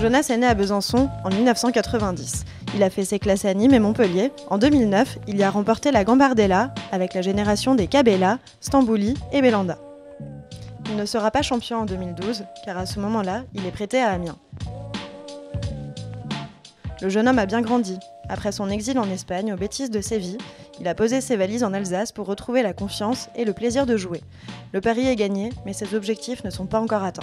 Jonas est né à Besançon en 1990. Il a fait ses classes à Nîmes et Montpellier. En 2009, il y a remporté la Gambardella avec la génération des Cabella, Stambouli et Belanda. Il ne sera pas champion en 2012 car à ce moment-là, il est prêté à Amiens. Le jeune homme a bien grandi. Après son exil en Espagne au Bétis de Séville, il a posé ses valises en Alsace pour retrouver la confiance et le plaisir de jouer. Le pari est gagné, mais ses objectifs ne sont pas encore atteints.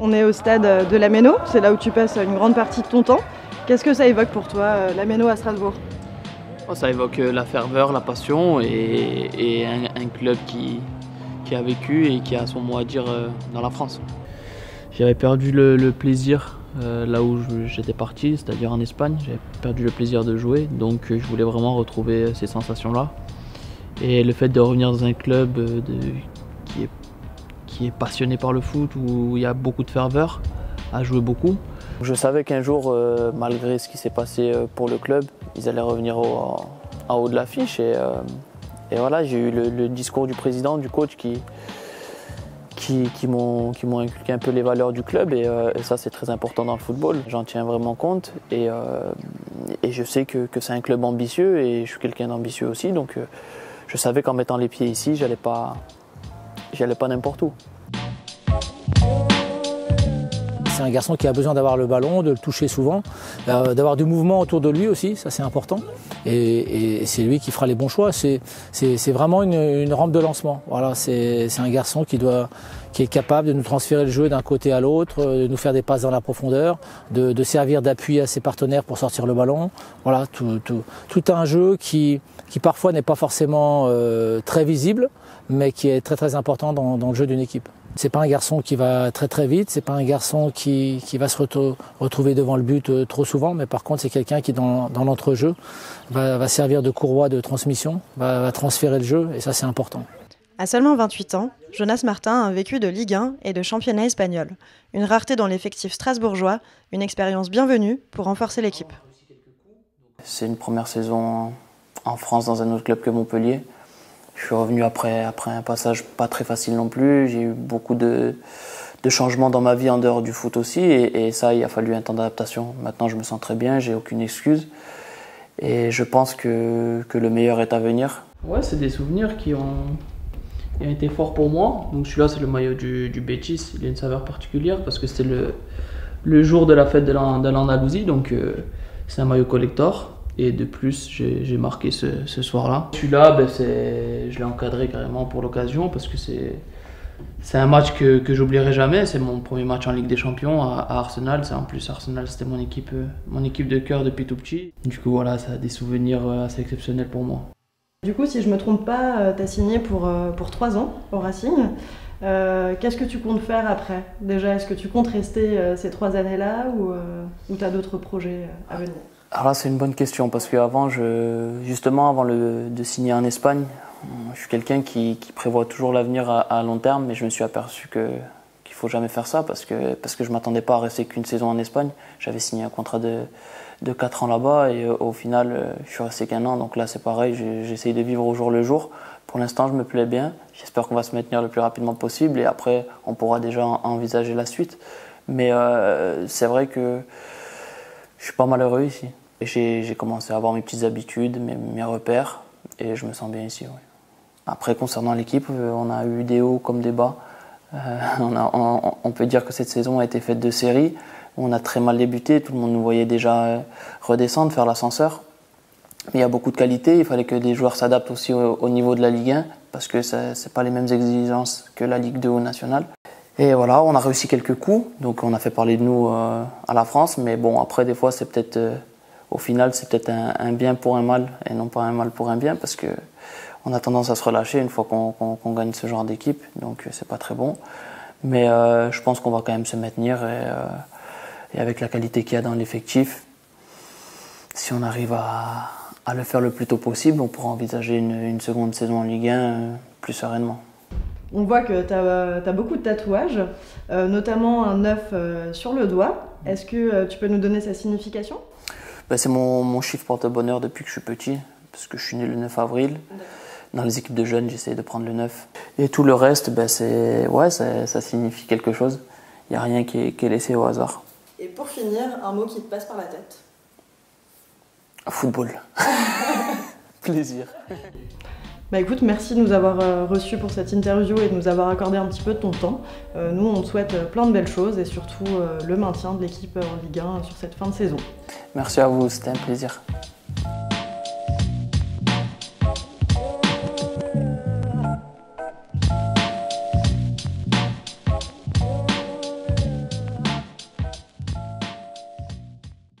On est au stade de la Méno, c'est là où tu passes une grande partie de ton temps. Qu'est-ce que ça évoque pour toi, euh, la Méno à Strasbourg? Oh, Ça évoque euh, la ferveur, la passion et, un, club qui, a vécu et qui a son mot à dire euh, dans la France. J'avais perdu le, plaisir là où j'étais parti, c'est-à-dire en Espagne. J'avais perdu le plaisir de jouer, donc je voulais vraiment retrouver ces sensations-là. Et le fait de revenir dans un club qui est passionné par le foot, où il y a beaucoup de ferveur, a joué beaucoup. Je savais qu'un jour, euh, malgré ce qui s'est passé euh, pour le club, ils allaient revenir en haut de l'affiche. Et, euh, et, voilà, j'ai eu le, discours du président, du coach qui, qui, qui m'ont inculqué un peu les valeurs du club. Et, ça, c'est très important dans le football. J'en tiens vraiment compte. Et, et je sais que, que c'est un club ambitieux et je suis quelqu'un d'ambitieux aussi. Donc je savais qu'en mettant les pieds ici, j'allais pas J'y allais pas n'importe où. C'est un garçon qui a besoin d'avoir le ballon, de le toucher souvent, euh, d'avoir du mouvement autour de lui aussi, ça c'est important. Et, c'est lui qui fera les bons choix. C'est vraiment une, rampe de lancement. Voilà, c'est un garçon qui, doit, qui est capable de nous transférer le jeu d'un côté à l'autre, de nous faire des passes dans la profondeur, de, servir d'appui à ses partenaires pour sortir le ballon. Voilà, tout, un jeu qui, qui parfois n'est pas forcément euh, très visible, mais qui est très très important dans, le jeu d'une équipe. C'est pas un garçon qui va très très vite, c'est pas un garçon qui, qui va se retrouver devant le but euh, trop souvent, mais par contre c'est quelqu'un qui dans, dans l'entrejeu va, va, servir de courroie de transmission, va, va transférer le jeu et ça c'est important. À seulement 28 ans, Jonas Martin a vécu de Ligue 1 et de championnat espagnol. Une rareté dans l'effectif strasbourgeois, une expérience bienvenue pour renforcer l'équipe. C'est une première saison en France dans un autre club que Montpellier. Je suis revenu après, après un passage pas très facile non plus. J'ai eu beaucoup de, de, changements dans ma vie en dehors du foot aussi. Et, ça, il a fallu un temps d'adaptation. Maintenant, je me sens très bien, j'ai aucune excuse. Et je pense que, que le meilleur est à venir. Ouais, c'est des souvenirs qui ont, été forts pour moi. Donc celui-là, c'est le maillot du, du Betis. Il a une saveur particulière parce que c'était le, le jour de la fête de l'Andalousie. Donc euh, c'est un maillot collector. Et de plus, j'ai marqué ce, ce soir-là. Celui-là, ben, je l'ai encadré carrément pour l'occasion parce que c'est un match que, que j'oublierai jamais. C'est mon premier match en Ligue des Champions à, Arsenal. En plus, Arsenal, c'était mon équipe, euh, mon équipe de cœur depuis tout petit. Du coup, voilà, ça a des souvenirs euh, assez exceptionnels pour moi. Du coup, si je me trompe pas, euh, tu as signé pour, pour 3 ans au Racing. Qu'est-ce que tu comptes faire après? Déjà, est-ce que tu comptes rester ces trois années-là ou, tu as d'autres projets à venir? Alors là, c'est une bonne question parce qu'avant, justement, avant de signer en Espagne, je suis quelqu'un qui, qui, prévoit toujours l'avenir à, long terme, mais je me suis aperçu que qu'il faut jamais faire ça parce que parce que je m'attendais pas à rester qu'une saison en Espagne. J'avais signé un contrat de de 4 ans là-bas et euh, au final, euh, je suis resté qu'un an. Donc là, c'est pareil, j'essaye de vivre au jour le jour. Pour l'instant, je me plais bien. J'espère qu'on va se maintenir le plus rapidement possible et après, on pourra déjà envisager la suite. Mais euh, c'est vrai que je suis pas malheureux ici. J'ai commencé à avoir mes petites habitudes, mes, repères, et je me sens bien ici. Après, concernant l'équipe, on a eu des hauts comme des bas. Euh, on, peut dire que cette saison a été faite de séries. On a très mal débuté, tout le monde nous voyait déjà euh, redescendre, faire l'ascenseur. Mais il y a beaucoup de qualité, il fallait que des joueurs s'adaptent aussi au, niveau de la Ligue 1, parce que ce n'est pas les mêmes exigences que la Ligue 2 ou nationale. Et voilà, on a réussi quelques coups, donc on a fait parler de nous euh, à la France, mais bon, après, des fois, c'est peut-être, au final, c'est peut-être un, bien pour un mal et non pas un mal pour un bien, parce que on a tendance à se relâcher une fois qu'on gagne ce genre d'équipe, donc euh, c'est pas très bon. Mais je pense qu'on va quand même se maintenir et, avec la qualité qu'il y a dans l'effectif, si on arrive à, le faire le plus tôt possible, on pourra envisager une, une seconde saison en Ligue 1 plus sereinement. On voit que tu as, beaucoup de tatouages, euh, notamment un œuf euh, sur le doigt. Est-ce que euh, tu peux nous donner sa signification? Bah, C'est mon, chiffre porte-bonheur depuis que je suis petit, parce que je suis né le 9 avril. Dans les équipes de jeunes, j'essaie de prendre le 9. Et tout le reste, bah, ouais, ça, signifie quelque chose. n'y a rien qui est, laissé au hasard. Et pour finir, un mot qui te passe par la tête Football. Plaisir. Bah écoute, merci de nous avoir euh, reçus pour cette interview et de nous avoir accordé un petit peu de ton temps. Euh, nous, on te souhaite euh, plein de belles choses et surtout le maintien de l'équipe en Ligue 1 sur cette fin de saison. Merci à vous, c'était un plaisir.